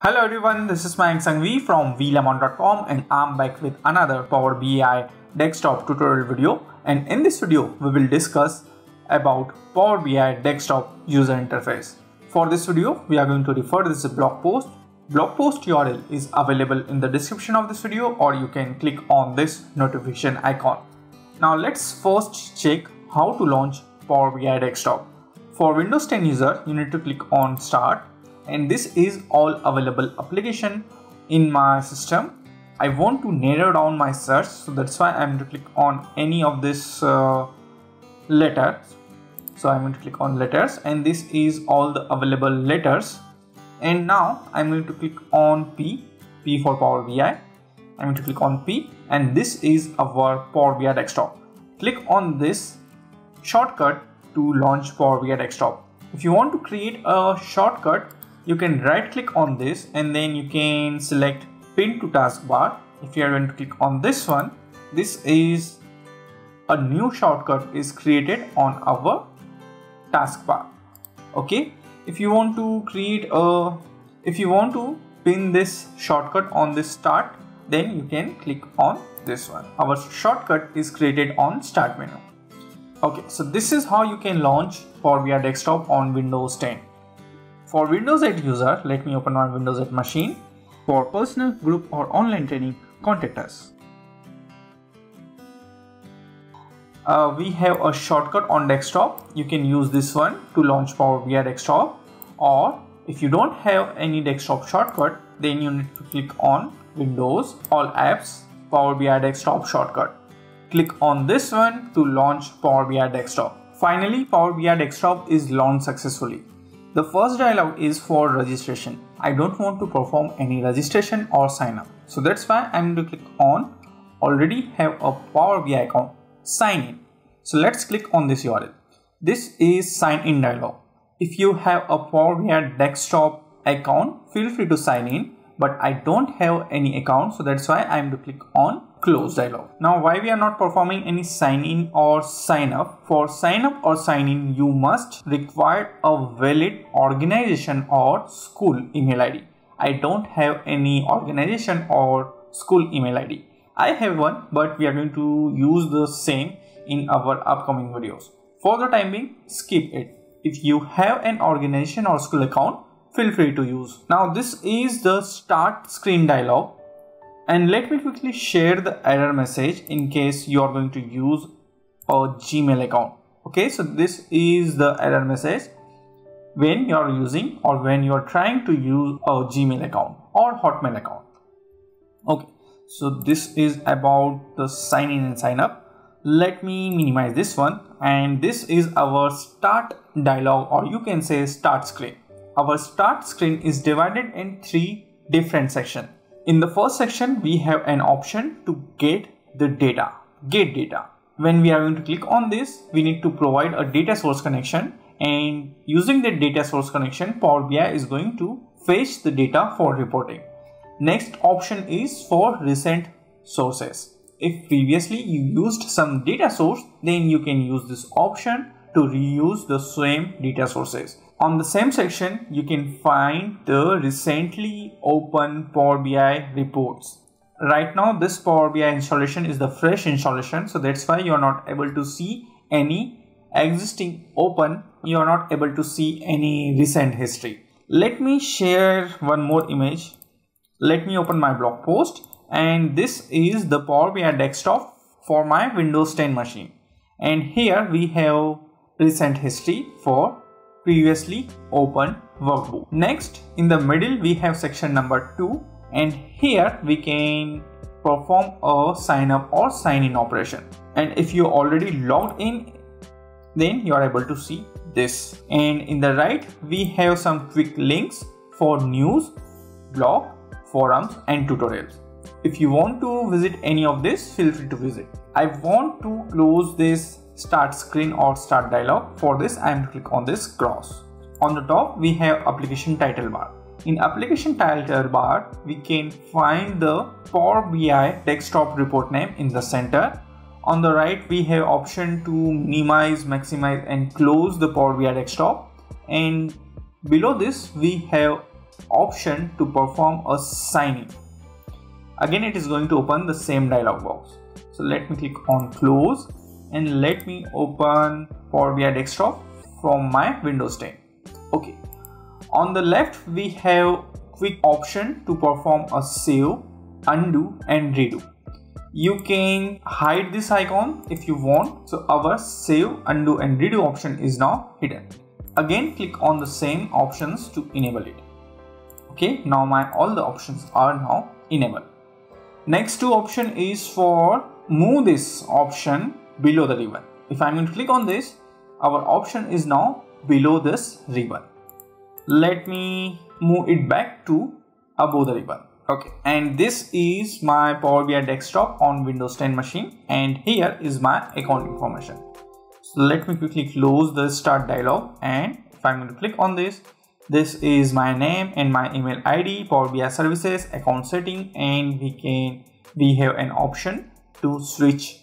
Hello everyone, this is Mayank Sanghvi from vlemon.com and I'm back with another Power BI desktop tutorial video and in this video we will discuss about Power BI desktop user interface. For this video we are going to refer to this blog post. Blog post URL is available in the description of this video or you can click on this notification icon. Now let's first check how to launch Power BI desktop. For Windows 10 user you need to click on start and this is all available application in my system. I want to narrow down my search so that's why I'm going to click on any of this uh, letter so I'm going to click on letters and this is all the available letters. And now I'm going to click on P P for Power BI I'm going to click on P and this is our Power BI desktop. Click on this shortcut to launch Power BI desktop. If you want to create a shortcut you can right click on this and then you can select pin to taskbar. If you are going to click on this one this is a new shortcut is created on our taskbar. Okay? If you want to create a if you want to pin this shortcut on this start then you can click on this one. Our shortcut is created on start menu. Okay so this is how you can launch Power BI desktop on Windows 10 for Windows 8 user, let me open my Windows 8 machine. For personal, group or online training, contact us. Uh, we have a shortcut on desktop. You can use this one to launch Power BI desktop or if you don't have any desktop shortcut, then you need to click on Windows, All Apps, Power BI Desktop shortcut. Click on this one to launch Power BI Desktop. Finally, Power BI Desktop is launched successfully. The first dialog is for registration. I don't want to perform any registration or sign up. So that's why I'm going to click on already have a Power BI account, sign in. So let's click on this URL. This is sign in dialog. If you have a Power BI desktop account, feel free to sign in but I don't have any account so that's why I'm going to click on close dialog. Now why we are not performing any sign in or sign up. For sign up or sign in you must require a valid organization or school email ID. I don't have any organization or school email ID. I have one but we are going to use the same in our upcoming videos. For the time being skip it. If you have an organization or school account feel free to use. Now this is the start screen dialog and let me quickly share the error message in case you are going to use a Gmail account. Okay, so this is the error message when you are using or when you are trying to use a Gmail account or Hotmail account. Okay, so this is about the sign in and sign up. Let me minimize this one and this is our start dialog or you can say start screen. Our start screen is divided in three different sections. In the first section, we have an option to get the data, get data. When we are going to click on this, we need to provide a data source connection and using the data source connection, Power BI is going to fetch the data for reporting. Next option is for recent sources. If previously you used some data source, then you can use this option to reuse the same data sources. On the same section, you can find the recently open Power BI reports. Right now, this Power BI installation is the fresh installation. So that's why you're not able to see any existing open. You're not able to see any recent history. Let me share one more image. Let me open my blog post and this is the Power BI desktop for my Windows 10 machine. And here we have recent history for previously open workbook. Next, in the middle, we have section number 2 and here we can perform a sign up or sign in operation. And if you already logged in, then you are able to see this. And in the right, we have some quick links for news, blog, forums and tutorials. If you want to visit any of this, feel free to visit. I want to close this start screen or start dialog. For this, I am to click on this cross. On the top, we have application title bar. In application title bar, we can find the Power BI desktop report name in the center. On the right, we have option to minimize, maximize and close the Power BI desktop. And below this, we have option to perform a sign in. Again, it is going to open the same dialog box. So let me click on close and let me open Power BI desktop from my Windows 10. Okay. On the left, we have quick option to perform a save, undo and redo. You can hide this icon if you want. So our save, undo and redo option is now hidden. Again, click on the same options to enable it. Okay, now my all the options are now enabled. Next two option is for move this option below the ribbon. If I'm going to click on this, our option is now below this ribbon. Let me move it back to above the ribbon. Okay, and this is my Power BI desktop on Windows 10 machine and here is my account information. So let me quickly close the start dialog and if I'm going to click on this, this is my name and my email ID, Power BI services, account setting and we can we have an option to switch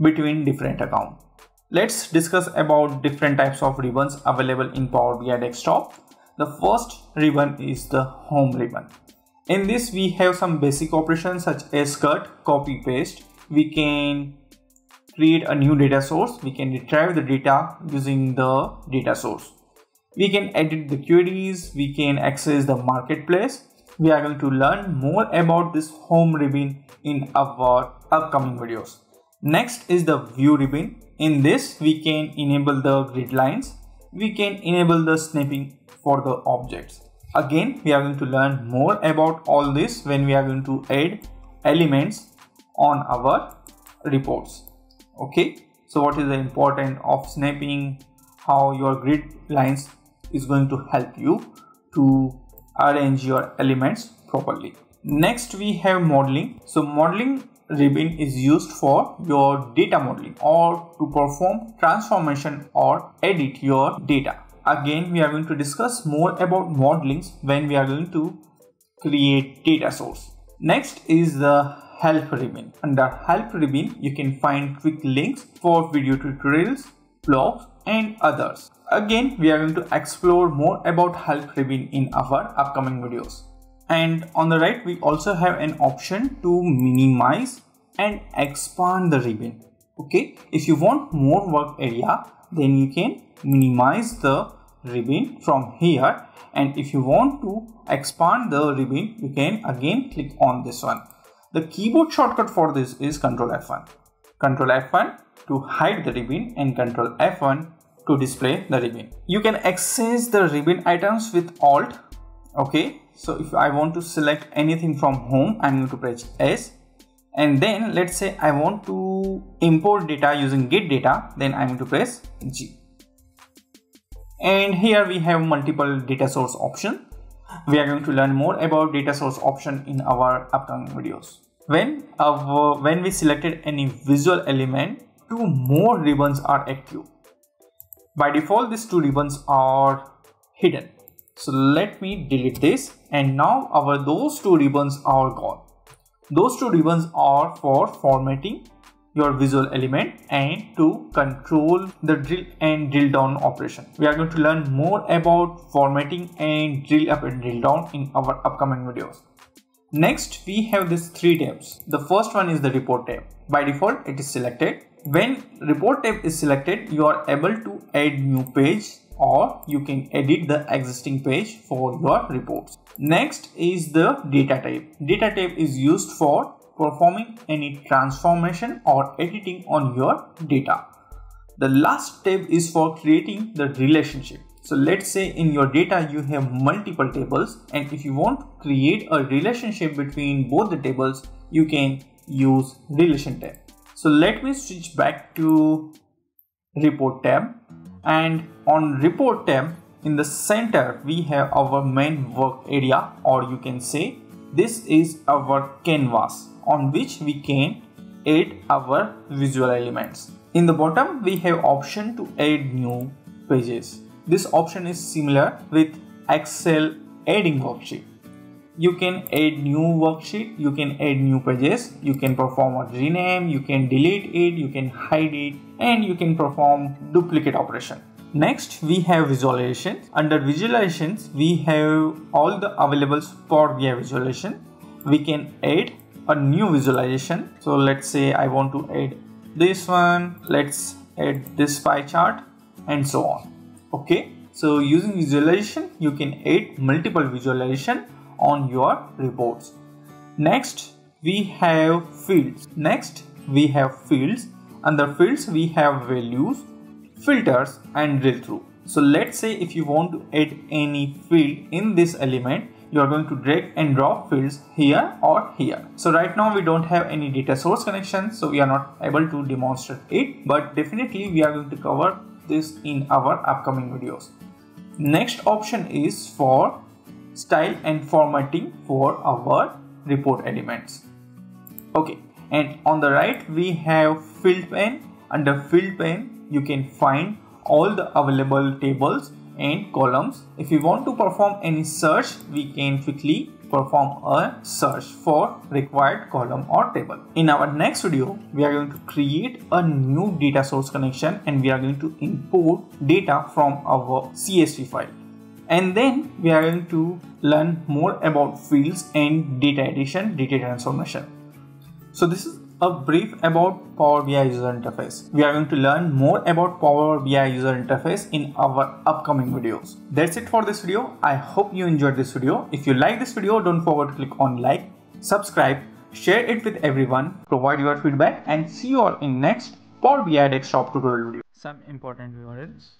between different accounts. Let's discuss about different types of ribbons available in Power BI desktop. The first ribbon is the home ribbon. In this we have some basic operations such as cut, copy, paste. We can create a new data source. We can retrieve the data using the data source. We can edit the queries. We can access the marketplace. We are going to learn more about this home ribbon in our upcoming videos. Next is the view ribbon. In this we can enable the grid lines. We can enable the snapping for the objects. Again, we are going to learn more about all this when we are going to add elements on our reports. Okay, so what is the importance of snapping, how your grid lines is going to help you to arrange your elements properly. Next, we have modeling. So modeling ribbon is used for your data modeling or to perform transformation or edit your data again we are going to discuss more about modelings when we are going to create data source. Next is the help ribbon. Under help ribbon you can find quick links for video tutorials, blogs and others. Again we are going to explore more about help ribbon in our upcoming videos. And on the right we also have an option to minimize and expand the ribbon. Okay, if you want more work area then you can minimize the ribbon from here. And if you want to expand the ribbon you can again click on this one. The keyboard shortcut for this is ctrl f1 ctrl f1 to hide the ribbon and ctrl f1 to display the ribbon. You can access the ribbon items with alt okay so if i want to select anything from home i'm going to press s. And then let's say i want to import data using get data then i'm going to press g. And here we have multiple data source option. We are going to learn more about data source option in our upcoming videos. When our, when we selected any visual element two more ribbons are active by default these two ribbons are hidden so let me delete this and now our those two ribbons are gone those two ribbons are for formatting your visual element and to control the drill and drill down operation. We are going to learn more about formatting and drill up and drill down in our upcoming videos. Next, we have these three tabs. The first one is the report tab. By default, it is selected. When report tab is selected, you are able to add new page or you can edit the existing page for your reports. Next is the data tab. Data tab is used for performing any transformation or editing on your data. The last tab is for creating the relationship. So let's say in your data you have multiple tables and if you want to create a relationship between both the tables you can use relation tab. So let me switch back to report tab and on report tab in the center we have our main work area or you can say this is our canvas on which we can add our visual elements. In the bottom, we have option to add new pages. This option is similar with Excel adding worksheet. You can add new worksheet, you can add new pages, you can perform a rename, you can delete it, you can hide it, and you can perform duplicate operation. Next, we have visualizations. Under visualizations, we have all the available Power BI visualization. We can add a new visualization. So let's say I want to add this one. Let's add this pie chart and so on. Okay. So using visualization, you can add multiple visualization on your reports. Next, we have fields. Next, we have fields. Under fields, we have values filters and drill through. So let's say if you want to add any field in this element, you are going to drag and drop fields here or here. So right now we don't have any data source connection, so we are not able to demonstrate it, but definitely we are going to cover this in our upcoming videos. Next option is for style and formatting for our report elements. Okay, and on the right we have field pane. Under field pane you can find all the available tables and columns. If we want to perform any search, we can quickly perform a search for required column or table. In our next video, we are going to create a new data source connection and we are going to import data from our CSV file. And then we are going to learn more about fields and data addition, data transformation. So this is a brief about Power BI user interface. We are going to learn more about Power BI user interface in our upcoming videos. That's it for this video. I hope you enjoyed this video. If you like this video, don't forget to click on like, subscribe, share it with everyone, provide your feedback and see you all in next Power BI desktop tutorial video. Some important URLs